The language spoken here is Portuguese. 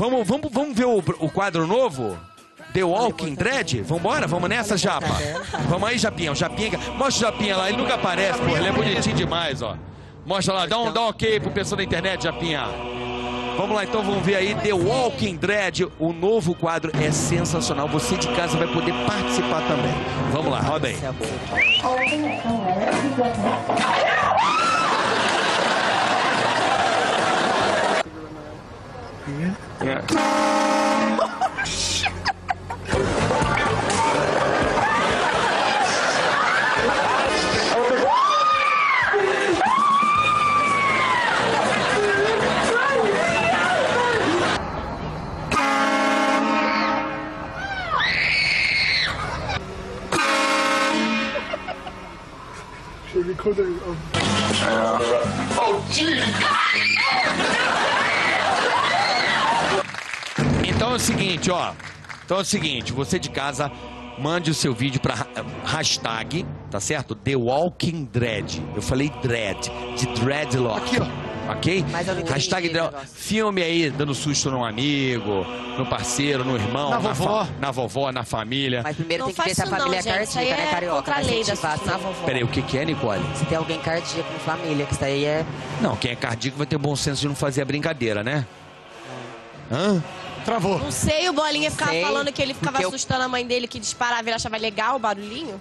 Vamos, vamos, vamos ver o, o quadro novo? The Walking Dead? Vambora? Vamos nessa, Japa? Vamos aí, Japinha. O Japinha. Mostra o Japinha lá. Ele nunca aparece, pô. Ele é bonitinho demais, ó. Mostra lá. Dá um, dá um ok pro pessoal da internet, Japinha. Vamos lá, então vamos ver aí The Walking Dead. O novo quadro é sensacional. Você de casa vai poder participar também. Vamos lá, roda aí. Yeah. oh, shit. Oh! Então é o seguinte, ó. Então é o seguinte, você de casa mande o seu vídeo para hashtag, tá certo? The Walking Dread. Eu falei dread, de dreadlock. Aqui, ó. Ok? Hashtag dread- filme aí, dando susto num amigo, no parceiro, no irmão, Na fa- vovó. na vovó, na família. Mas primeiro Não tem que ver se a isso não, família é cardíaca, né, é carioca? contra a Vai lei da incentivar, na se- vovó. Peraí, o que que é, Nicole? Se tem alguém cardíaco com família, que isso aí é... Não, quem é cardíaco vai ter bom senso de não fazer a brincadeira, né? Hã? Travou. Não sei, o Bolinha ficava Sei, falando que ele ficava porque eu- assustando a mãe dele, que disparava e ele achava legal o barulhinho.